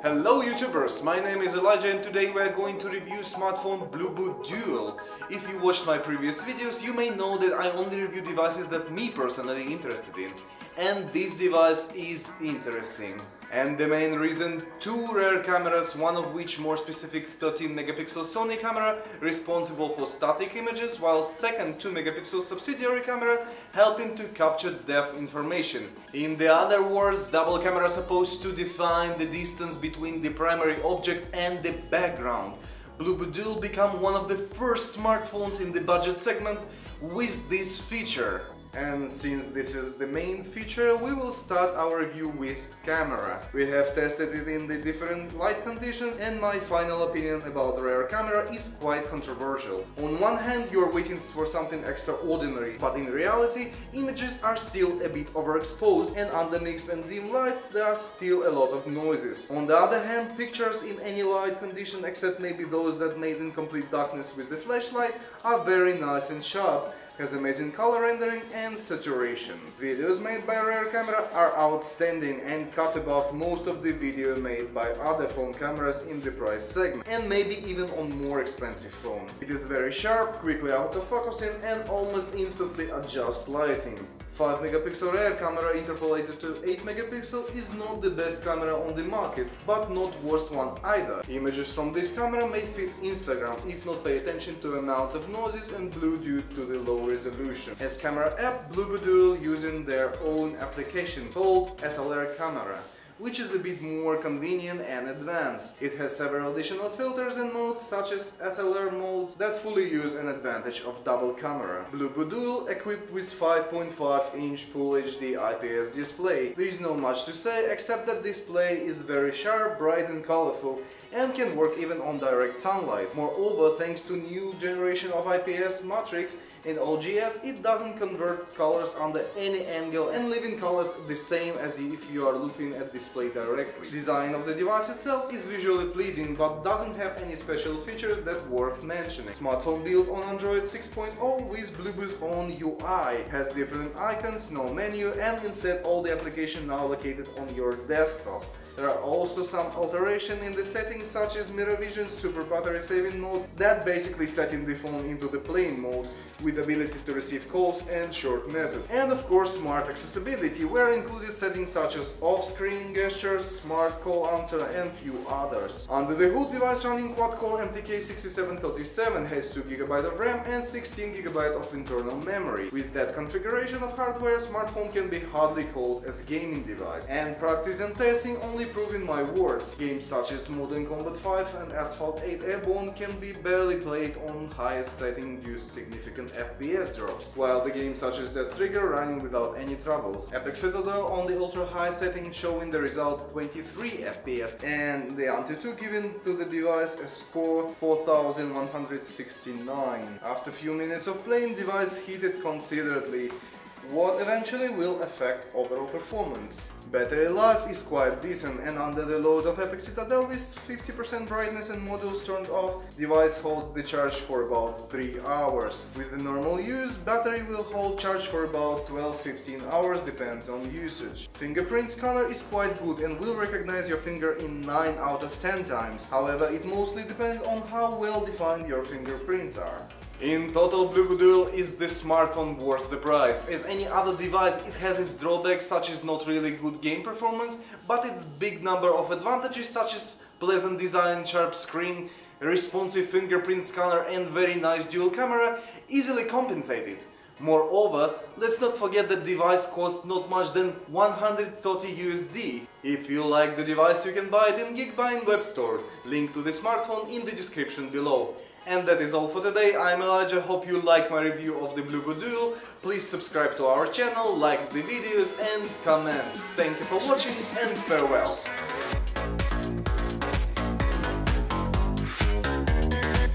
Hello YouTubers, my name is Elijah and today we are going to review smartphone Bluboo Dual. If you watched my previous videos, you may know that I only review devices that me personally interested in. And this device is interesting. And the main reason, two rear cameras, one of which more specific 13 megapixel Sony camera responsible for static images, while second 2 megapixel subsidiary camera helping to capture depth information. In the other words, double camera supposed to define the distance between the primary object and the background. Bluboo Dual become one of the first smartphones in the budget segment with this feature. And since this is the main feature, we will start our review with camera. We have tested it in the different light conditions and my final opinion about the rear camera is quite controversial. On one hand, you're waiting for something extraordinary, but in reality, images are still a bit overexposed and under mixed and dim lights there are still a lot of noises. On the other hand, pictures in any light condition except maybe those that made in complete darkness with the flashlight are very nice and sharp has amazing color rendering and saturation. Videos made by rear camera are outstanding and cut above most of the video made by other phone cameras in the price segment and maybe even on more expensive phone. It is very sharp, quickly autofocusing and almost instantly adjusts lighting. 5 megapixel rear camera interpolated to 8 megapixel is not the best camera on the market, but not worst one either. Images from this camera may fit Instagram if not pay attention to amount of noises and blue due to the low resolution. As camera app, Dual using their own application called SLR Camera which is a bit more convenient and advanced. It has several additional filters and modes such as SLR modes that fully use an advantage of double camera. Bluboo Dual equipped with 5.5 inch Full HD IPS display. There is no much to say except that display is very sharp, bright and colorful and can work even on direct sunlight. Moreover, thanks to new generation of IPS matrix in OGS, it doesn't convert colors under any angle and leaving colors the same as if you are looking at display directly. Design of the device itself is visually pleasing but doesn't have any special features that worth mentioning. Smartphone built on Android 6.0 with Bluboo's own UI, has different icons, no menu and instead all the application now located on your desktop. There are also some alteration in the settings such as mirror vision, super battery saving mode, that basically setting the phone into the plane mode with ability to receive calls and short messages. And of course smart accessibility, where included settings such as off-screen gestures, smart call answer and few others. Under the hood device running quad-core MTK6737 has 2GB of RAM and 16GB of internal memory. With that configuration of hardware, smartphone can be hardly called as gaming device. And practice and testing only proving my words. Games such as Modern Combat 5 and Asphalt 8 Airborne can be barely played on highest setting due to significant FPS drops, while the games such as Dead Trigger running without any troubles. Epic Citadel on the ultra high setting showing the result 23 FPS and the AnTuTu giving to the device a score 4169. After few minutes of playing, device heated considerably what eventually will affect overall performance. Battery life is quite decent and under the load of Epic Citadel with 50% brightness and modules turned off, device holds the charge for about 3 hours. With the normal use, battery will hold charge for about 12-15 hours depends on usage. Fingerprint scanner is quite good and will recognize your finger in 9 out of 10 times, however it mostly depends on how well defined your fingerprints are. In total, Dual is the smartphone worth the price. As any other device, it has its drawbacks such as not really good game performance, but its big number of advantages such as pleasant design, sharp screen, responsive fingerprint scanner and very nice dual camera easily compensated. Moreover, let's not forget that device costs not much than 130 USD. If you like the device you can buy it in Geekbuy web store, link to the smartphone in the description below. And that is all for today, I'm Elijah, hope you like my review of the Bluboo Dual. Please subscribe to our channel, like the videos and comment. Thank you for watching and farewell.